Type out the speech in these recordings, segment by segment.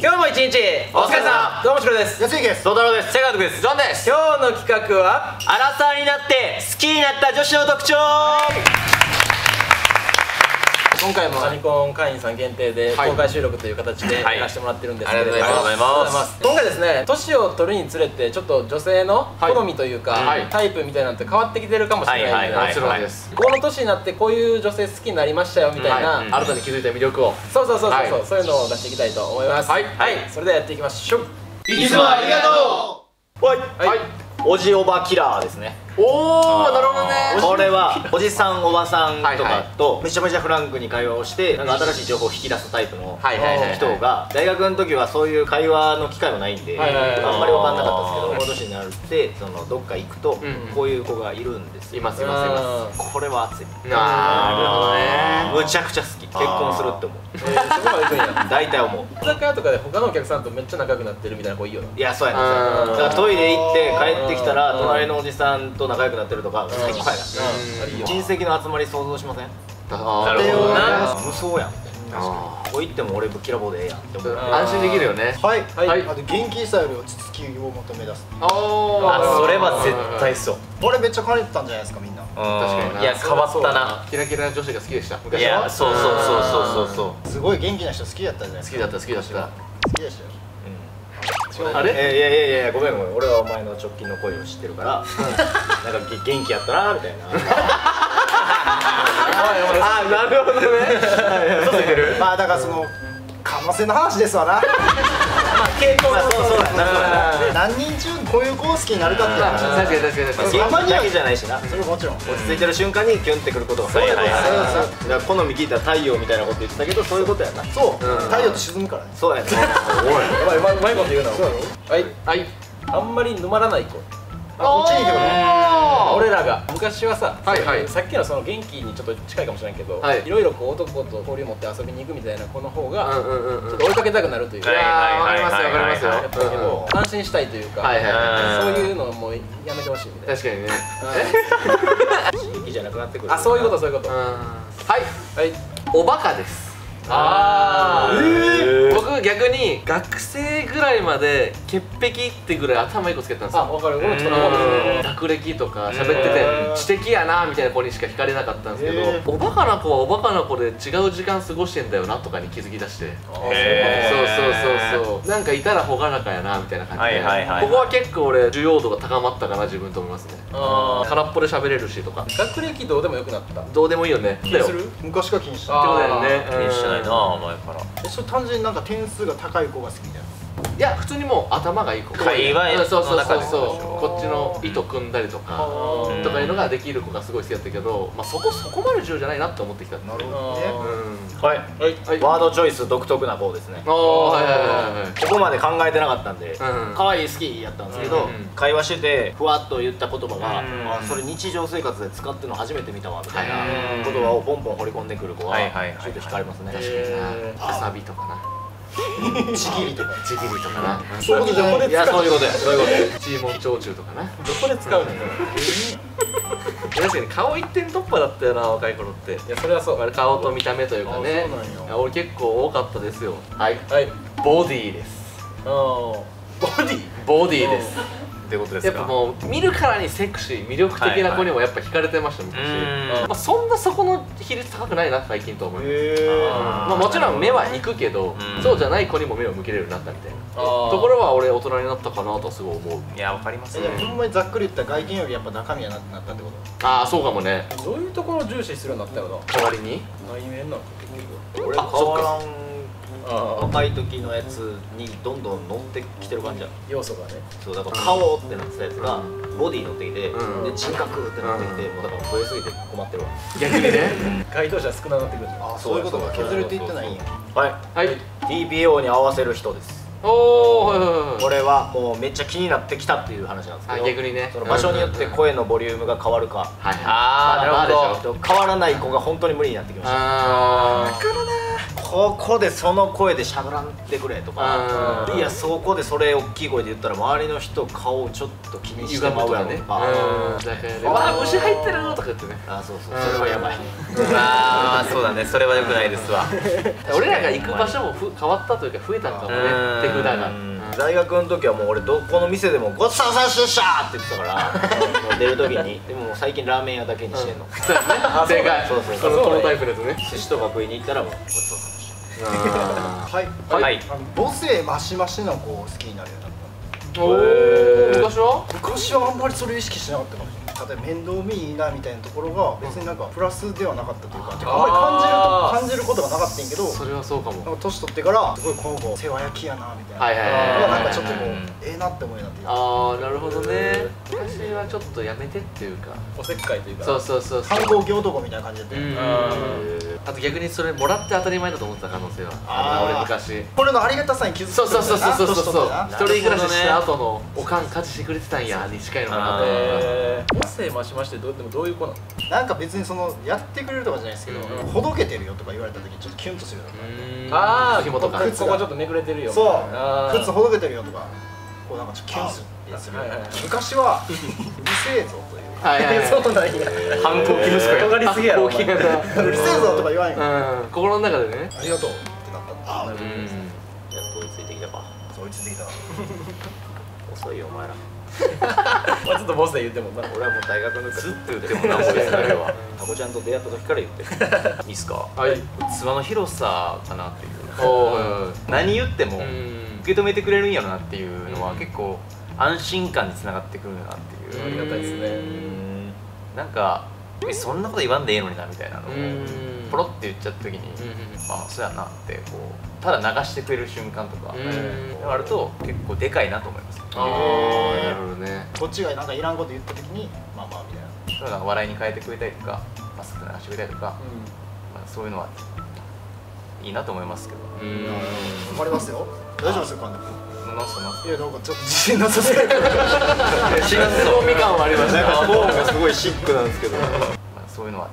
今日も一日お疲れさんどうもしろです。安井です。ト太郎です。セカンドです。ジョンです。今日の企画はアラサーになって好きになった女子の特徴今回もアニコン会員さん限定ではい。公開収録という形ではい。やらせてもらってるんですけれども、ありがとうございます。ありがとうございます今回ですね年を取るにつれてちょっと女性の好みというか、はい。タイプみたいなのって変わってきてるかもしれないんで、もちろんです。この年になってこういう女性好きになりましたよみたいな、はい新たに気づいた魅力を。そうそうそうそう、はい。そういうのを出していきたいと思います。はい。それではやっていきましょう。いつもありがとはい。はい、おじおばキラーですねうおーなるほどね。これはおじさんおばさんとかとめちゃめちゃフランクに会話をしてなんか新しい情報を引き出すタイプの人が大学の時はそういう会話の機会もないんではいはいはい。あんまり分かんなかったんですけどこの年になってそのどっか行くとん。こういう子がいるんですよ。いますいますいまこれは熱い。すなるほどね。むちゃくちゃ好き。結婚するって思う。えーそこまで行くんや大体思う。居酒屋とかで他のお客さんとめっちゃ仲良くなってるみたいな子いいよないやそうやね。うんだからトイレ行って帰ってきたらうん。隣のおじさんと仲良くなってるとか最高やな親戚の集まり想像しません？あなるほどな無双やん。あここ行っても俺ぶっきらぼうでええやんって思う。安心できるよね。はい、はい。あと元気さより落ち着きを求め出す。おあー。それは絶対そう。これめっちゃ変えてたんじゃないですかみんな。確かにな。いや変わったな。キラキラな女子が好きでした。い昔はやそうそうそうそうそう。そうすごい元気な人好きだったじゃないですか。好きだった好きだった。好きでしたよあれ？えいやいやいやごめんごめん。俺はお前の直近の声を知ってるから なんか元気やったなみたいな。あなるほどね。まあだからその可能性の話ですわな傾向だそうそうやなそうやな何人中こういう子を好きになるかっていう話確かに確かに確かにだけじゃないしなそれもちろん落ち着いてる瞬間にキュンってくることがそうそうや好み聞いたら太陽みたいなこと言ってたけどそういうことやなそう、太陽って沈むからねそうやねうまいうまいうまいこと言うなはいはいあんまり沼らない子こっちに行けばねあ俺らが。昔はさ、はいはい。さっきのその元気にちょっと近いかもしれんけど、はい。いろいろこう男と交流持って遊びに行くみたいな子の方が、うんうんうんうん。ちょっと追いかけたくなるというか、いやーわかりますよわかりますよ。やったけど、安心したいというか、はいはいはい。そういうのもうやめてほしいみたい。確かにね刺激じゃなくなってくるなあそういうことそういうこと、うん。はい。はい。おバカです。あー。え僕逆に学生ぐらいまで潔癖ってぐらい頭いい子つけてたんですよ。あ分かる。俺もその方ですね。学歴とか喋ってて知的やなみたいな子にしか惹かれなかったんですけど、へおバカな子はおバカな子で違う時間過ごしてんだよなとかに気づき出して。へそうそうそうそう。なんかいたら朗らかやなみたいな感じで、はいはいはいはい。ここは結構俺重要度が高まったかな自分と思いますね。あー。空っぽで喋れるしとか。学歴どうでもよくなった。どうでもいいよね。だよする？昔から気にしてあたそうだよね。気にしてないなお前から。えそれ単純になんか点数が高い子が好きみたいや普通にもう頭がいい子。会話うんそうそうそう。の中でそうこっちの糸組んだりとかーとかいうのができる子がすごい好きだったけど、まあ、そこそこまで重要じゃないなって思ってきた。なるほどあね。うんはい。はい。はい。ワードチョイス独特な子ですね。ああはいはいはいはいここまで考えてなかったんでうん。可愛い好きやったんですけどうん会話しててふわっと言った言葉がうんあそれ日常生活で使ってるの初めて見たわみたいなはい言葉をポンポン掘り込んでくる子ははいはいはいはい。ちょっと惹かれますね。確かにな。くさびとかなちぎりとかちぎりとかな。そういうことじゃない。いやそういうことやそういうことチーモン焼酎とかな。どこで使うのい確かに顔一点突破だったよな若い頃って。やそれはそう。あれ顔と見た目というかね。俺結構多かったですよ。はい。はい。ボディです。ボディ？ボディです。ってことですか？やっぱもう見るからにセクシー魅力的な子にもやっぱ惹かれてました昔、うん。まあ、そんなそこの比率高くないな最近と思います、へまあ、もちろん目は行くけど、うん。そうじゃない子にも目を向けれるようになったみたいな。ところは俺大人になったかなとすごい思う。いやわかりますえね。でもほんまにざっくり言ったら外見よりやっぱ中身やなってなったってこと？ああそうかもね。どういうところを重視するようになったよな？代わりに？内面なんか俺あ変わらんあ若い時のやつにどんどん乗ってきてる感じや要素がね。そうだから顔ってなってたやつがボディ乗ってきてうん。で人格ってなってきてもうだから増えすぎて困ってるわ。逆にね。回答者少なくなってくるじゃん。あそういうことか。削れていってないんや。はい。はい。TPO に合わせる人です。おおはいはいはいこれはもうめっちゃ気になってきたっていう話なんですけあど逆にね。その場所によって声のボリュームが変わるか。はいあーなるほど。変わらない子が本当に無理になってきました。あーここでその声でしゃべらんでくれとか。うんいやそこでそれ大きい声で言ったら周りの人顔ちょっと気にして歪まうやろむとかわあ虫入ってるとか言ってね。あそうそう。それはやばい。ああそうだね。それはよくないですわ。俺らが行く場所もふ変わったというか増えたんかもね。うん。手札が。うん。大学の時はもう俺どこの店でもごちそうさまでしたって言ってたから。出る時に。でも最近ラーメン屋だけにしてんの。そうやね。正解そうそう。そうこのタイプのやつね。寿司とか食いに行ったらもうごちそうはい。はい。あの母性マシマシの子を好きになるようになった。お昔は？昔はあんまりそれ意識しなかったかもしれない。例えば面倒見いいなみたいなところが別になんかプラスではなかったというか、あんまり感じる感じることがなかったんやけどそれはそうかも。なんか年取ってからすごいこの子世話焼きやなみたいな、はいはいはいはい。なんかちょっとこううんええなって思うようになってきた。ああなるほどね。昔はちょっとやめてっていうか。おせっかいというか。そうそうそうそう。反抗期男みたいな感じだったよ、うんああと逆にそれもらって当たり前だと思ってた可能性は。あー。あるな俺昔。これのありがたさに気づくそうそうそうそうそうそうそうな一人暮らしした後のおかん家事してくれてたんやに近いのかなと思ったえー、母性増しましてどうでもどういう子なのなんか別にそのやってくれるとかじゃないですけど、うんほどけてるよとか言われた時ちょっとキュンとするよああ紐とか。ここここちょっとめくれてるよ。そう。靴ほどけてるよとかこうなんかちょっとキュンするするよはいはいはい。昔はうるせえぞというはいはいはい。そうなんや。反抗期息子や。尖りすぎやろうるせえぞとか言わんよ、うん。心の中でね。ありがとう。ってなったあうん。やっと追いついてきたか。追いついてきた。遅いよお前ら。まあちょっと母性言ってもんな。俺はもう大学のずっと言ってもなんぼですあれはタコちゃんと出会った時から言ってる。いいっすか。はい。器の広さかなっていう。何言ってもうん。受け止めてくれるんやろなっていうのはうん結構安心感につながってくるなっていうありがたいですね。うん。なんかえそんなこと言わんでええのになみたいなのをうん。ポロって言っちゃった時にまあそうやなってこうただ流してくれる瞬間とかうん。あると結構でかいなと思います。ああなるほどね。こっちがなんかいらんこと言った時にまあまあみたいな。それが笑いに変えてくれたりとかマスク流してくれたりとか、まあ、そういうのは、いいなと思いますけど。うん。頑張りますよ。大丈夫ですよんすかなんす。かいやなんかちょっと自信なさそう。やけど新興味感はありましたなんかフォームがすごいシックなんですけど。まあ、そういうのは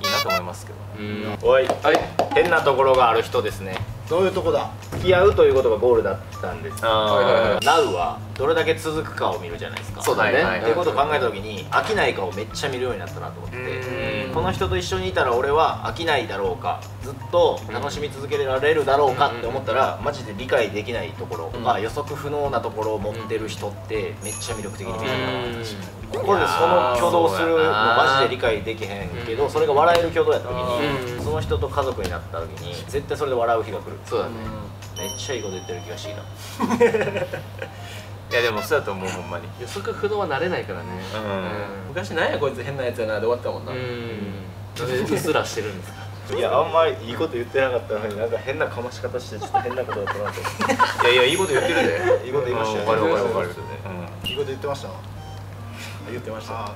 いいなと思いますけど。うん。おい。はい。変なところがある人ですね。どういうとこだ？付き合うということがゴールだったんです。はいはいはい。Now はどれだけ続くかを見るじゃないですか。そうだね。はいはいっていうことを考えた時に飽きないかをめっちゃ見るようになったなと思って。うんこの人と一緒にいたら俺は飽きないだろうかずっと楽しみ続けられるだろうかって思ったらマジで理解できないところとか予測不能なところを持ってる人ってめっちゃ魅力的に見えるここでその挙動するのマジで理解できへんけどそれが笑える挙動やった時うん。にその人と家族になった時に絶対それで笑う日が来る。そうだね。めっちゃいいこと言ってる気がしてきた いやでもそうやと思うほんまに。予測不能はなれないからね。昔なんやこいつ変なやつやなで終わったもんな、うん。なんでうっすらしてるんですか？いやあんまりいいこと言ってなかったのになんか変なかまし方してちょっと変なことだったなと思っていやいやいいこと言ってるで。いいこと言いましたようんわかるわかるわかる。いいこと言ってました？言ってました。あ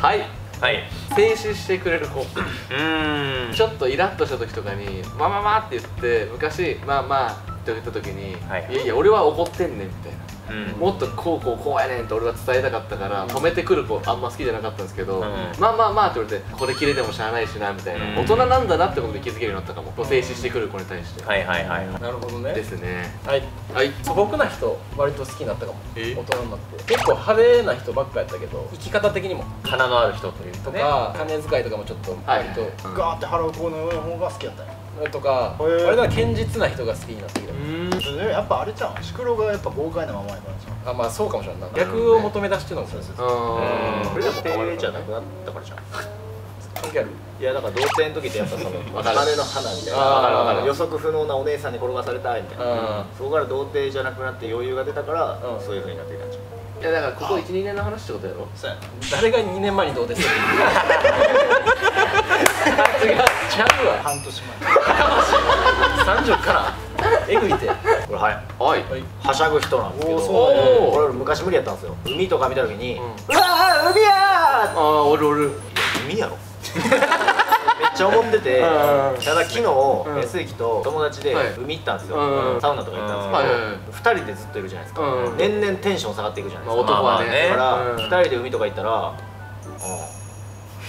はい。はい。静止してくれる子。うーん。ちょっとイラッとした時とかに「まあまあまあ」って言って昔「まあまあ」って言った時に「はいい。やいや俺は怒ってんねん」みたいな。うん。もっとこうこうこうやねんって俺は伝えたかったから止めてくる子あんま好きじゃなかったんですけど、んまあまあまあって言われてこれ切れてもしゃあないしなみたいな、うん。大人なんだなってことで気づけるようになったかも。静止してくる子に対して、はいはいはいはい。なるほどねですね。はい。はい。素朴な人割と好きになったかも。え？大人になって。結構派手な人ばっかやったけど生き方的にも花のある人というととねか金遣いとかもちょっとはい割と、ーガーって払う子の方が好きやったんやとかへー。割と堅実な人が好きになってきた。うん。やっぱあれちゃうん。シクロがやっぱ豪快なままやからじゃんあまあそうかもしれんな。い逆を求め出してるのもそうですうん。これでも手じゃなくなったからじゃん。関係ある？いやだから童貞の時ってやっぱそのわかる羽の花みたいな。予測不能なお姉さんに転がされたいみたいな。うん。そこから童貞じゃなくなって余裕が出たからうん。そういう風になってきたんじゃん。いやだからここ12年の話ってことやろ。そうやな。誰が2年前にどうですか違うちゃうわ。半年30からえぐいて。これはい。はい。はい。はしゃぐ人なんですけどこれ俺昔無理やったんですよ。海とか見た時にうん。うわー海やーああおるおる。海やろ。めっちゃ思っててうん。ただ昨日ん。S 駅と友達ではい。海行ったんですよ。うん。サウナとか行ったんですはいはいはい。けど2人でずっといるじゃないですか。うん。年々テンション下がっていくじゃないまあですか。男はね。まあまあね。だからうん。2人で海とか行ったら「うん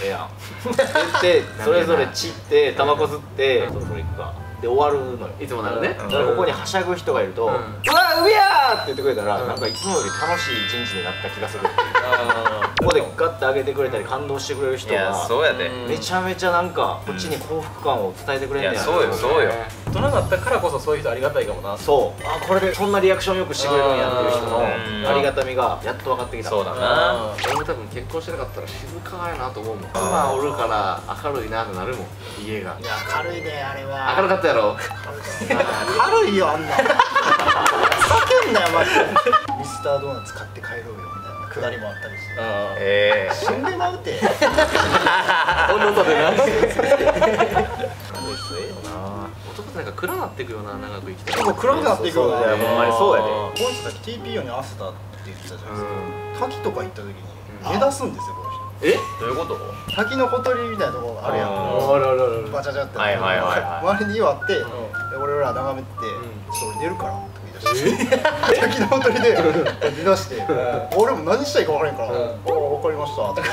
ええやん。って言って それぞれ散ってタバコ吸ってそろそろ行くか。で終わるのよ。いつもならね。だからここにはしゃぐ人がいると「ううんわ海や!」って言ってくれたら、なんかいつもより楽しい一日になった気がするっていうここでガッて上げてくれたり感動してくれる人いやがそうやで。めちゃめちゃなんかこっちに幸福感を伝えてくれんねやいやそうよそうよ。大人になったからこそそういう人ありがたいかもな。そう。あこれでそんなリアクションよくしてくれるんやっていう人のうん。ありがたみがやっと分かってきた。そうだな。俺も多分結婚してなかったら静かやなと思うもん。今おるから明るいなってなるもん。家が。いや軽いであれは。明るかったやろ？軽いよあんな。叫んなよマジで。ミスタードーナツ買って帰ろうくだりもあったりして。ええ死んでまうて。女とでな。そうええよな。男ってなんか暗なっていくよな長く生きて。結構暗くなっていくよそうそういやほんまにそうやで。この人たち TPO に合わせたって言ってたじゃないですか、滝とか行った時に目出すんですよこの人。え？どういうこと？滝のほとりみたいなところがあるやん。ああるあるあるバチャチャって、はいはいはいはい。周りに岩あって、で俺ら眺めてて、ちょっと俺寝るから 滝のほとりで出だして、俺も何したらいいか分からへんから「ああ分かりました」とか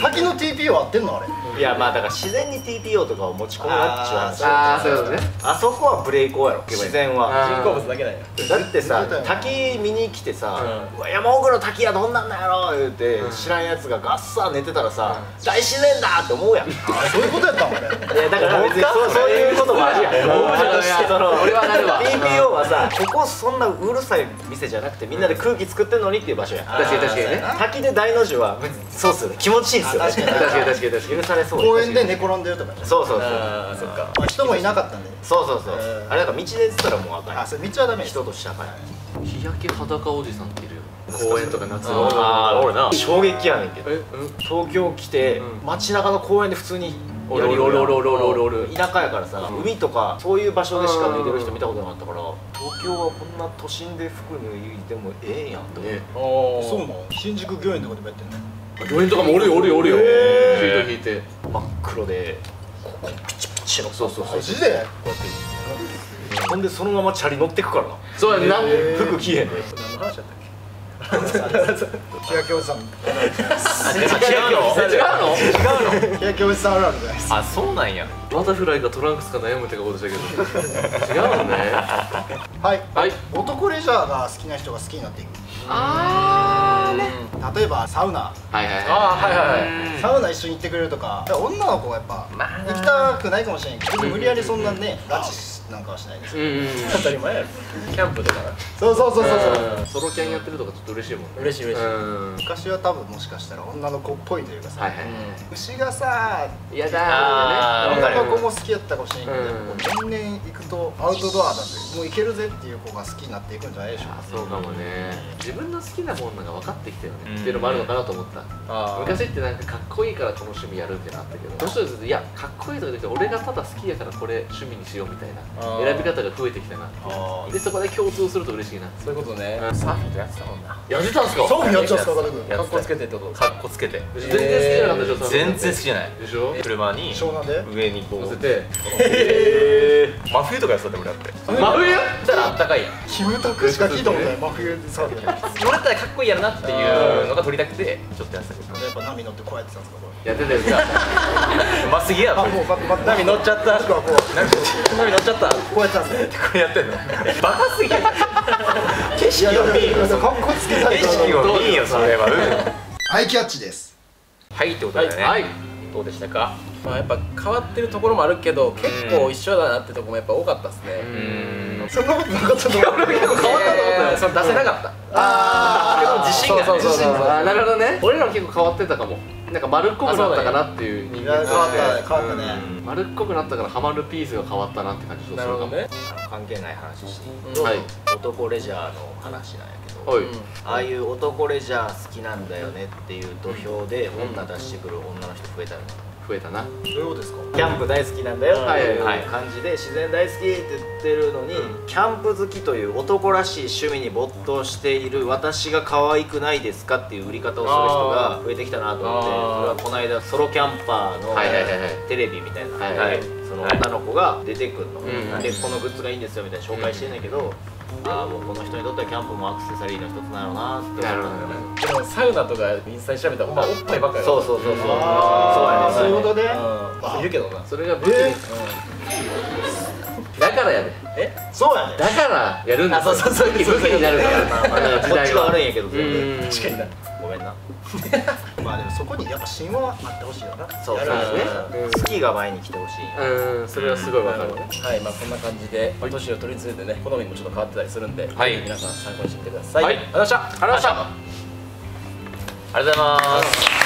滝の TPO 合ってんのあれいやまあだから自然に TPO とかを持ち込むなっちゅう話ああそういうことね。あそこはブレイクやろ自然は。人工物だけだよ。だってさ滝見に来てさう「うわ山奥の滝やどんなんなんやろ」言うて知らんやつがガッサー寝てたらさ大自然だって思うやん。そういうことやったんあれやだから別にそうそういうこともあるやん。俺はなるわ。TPO はさここそんなうるさい店じゃなくてみんなで空気作ってんのにっていう場所やん。確かに確かにね。滝で大の字はそうっすよね。気持ちいいっすよね。あ確かに。確かに確かに確かに。許されそう公園で寝転んでるとかねそうそうそう。ああそっか。まあ人もいなかったんで。ねそうそうそう。えーあれなんか道で寝てたらもうあかんやんあそれ道はダメです。人としてあかんやん日焼け裸おじさんっているよ。公園とか夏あのあ俺な。衝撃やねんけど。え東京来て、うん。街中の公園で普通におるおるおるおるおる。おるおる田舎やからさ、うん海とかそういう場所でしか脱いでる人見たことなかったから東京はこんな都心で服脱いでもええやんと思って、ねおーそうなの新宿御苑とかでもやってんの御苑とかもおるよおるよおるよ。へーシート。引いて真っ黒で。ここピチピチの。そうそうそう。マジで？ほんでそのままチャリ乗ってくから。なそうやんな。えー。服着へんで。何の話だったっ日焼けおじさん。違うのえ違うの日焼けおじさんあるあるじゃないですかあそうなんや。バタフライかトランクスか悩むってことしたけど。違うのね。はい。はい。男レジャーが好きな人が好きになっていく。あーね。例えばサウナ。はいはいはい。はいはいサウナ一緒に行ってくれるとか。女の子がやっぱまあ。行きたくないかもしれんけど無理やりそんなね拉致なんかはしないです。うんうん当たり前やろ。キャンプとかな。そうそうそうそうそう。うん。ソロキャンやってるとかちょっと嬉しいもんね。嬉しい嬉しい。うん。昔は多分もしかしたら女の子っぽいというかさ、はいはい。牛がさやだーあーわかる。女の子も好きやったかもしれんけど、うん年々行くとアウトドアだってもう行けるぜっていう子が好きになっていくんじゃないでしょうか。あそうかもね。自分の好きなものが分かってきたよね、うん。っていうのもあるのかなと思った。昔ってなんかかっこいいからこの趣味やるってなったけどどうしていやかっこいいとかじゃなくて俺がただ好きやからこれ趣味にしようみたいな選び方が増えてきたなあー。でそこで共通すると嬉しいな。そういうことね。うん。サーフィンとやってたもんな。やってたんすか？そうやっちゃうんすかかっこつけてってことか。っこつけて。全然好きじゃなかったでしょ全然好きじゃない。でしょ？車に。湘南で？上にこう。乗せて。え ー真冬とかやってたで俺だって。真冬？そしたらあったかいやん。キムタクしか聞いたことない真冬でサーフィンやっ俺だったらかっこいいやろなっていうのが撮りたくてちょっとやってたけど。ぱ波乗ってこうやってたんですかこれ。やってたやつ うますぎやろ波乗っちゃった。波乗っちゃったこうやってたんですねこれやってんの？バカすぎる。景色を見んよ。いやかっこつけたい景色よ。それはうんアイキャッチです。はいってことだよねはいどうでしたか？まあやっぱ変わってるところもあるけど結構一緒だなってとこもやっぱ多かったですうね。ーん。そんなことなかったと思う変わったと思ったよそれ出せなかった。あでも自信がね。そうそうそうそうあーなるほどね。俺らも結構変わってたかも。なんか丸っこくなったかなっていう人いや間と変わった変わったね。うん丸っこくなったからハマるピースが変わったなって感じがするかもなるほどね。関係ない話していいはい。男レジャーの話なんやけど、はい。ああいう男レジャー好きなんだよねっていう土俵で女出してくる女の人増えたの増えたな。どういうことですか？キャンプ大好きなんだよってはいはいいうはい。感じで自然大好きって言ってるのに、キャンプ好きという男らしい趣味に没頭している私が可愛くないですかっていう売り方をする人が増えてきたなと思ってそれはこの間ソロキャンパーのテレビみたいなので、はいはい。その女の子が出てくるの、うんでこのグッズがいいんですよみたいな紹介してんだけど、ああもうこの人にとってはキャンプもアクセサリーの一つなのなって。なる思ほどね。でもサウナとかインスタに調べたらほんまおっぱいばっかりそうそうそうそう。そうやねそういうことでうん。まあいるけどな。それが武器にえだからやでえ？そうやねだからやるんだ。あそうそうそう武器武器になるから。ま あまあこっちが悪いんやけど全然。うん。確かにな。ごめんな。まあでもそこにやっぱ神話はあってほしいよな。そうそうですね。うん。好きが前に来てほしい。うん。それはすごいわかるねはいまあこんな感じで年を取りにつれてね好みもちょっと変わってたりするんで、はい。皆さん参考にしてみてください、はい。ありがとうございました。ありがとうございました。ありがとうございます。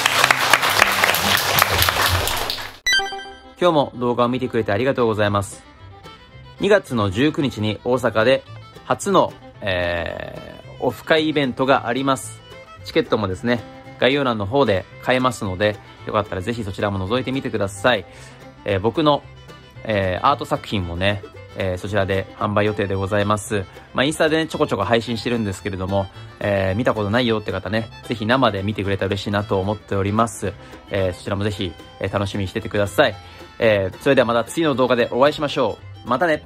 今日も動画を見てくれてありがとうございます。2月の19日に大阪で初の、えー、オフ会イベントがあります。チケットもですね、概要欄の方で買えますので、よかったらぜひそちらも覗いてみてください。えー僕の、えーアート作品もね、えーそちらで販売予定でございます。まあ、インスタでね、ちょこちょこ配信してるんですけれども、えー見たことないよって方ね、ぜひ生で見てくれたら嬉しいなと思っております。えーそちらもぜひ、えー楽しみにしててください。えーそれではまた次の動画でお会いしましょう。またね。